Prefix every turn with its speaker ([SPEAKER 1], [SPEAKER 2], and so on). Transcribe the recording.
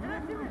[SPEAKER 1] Nerede?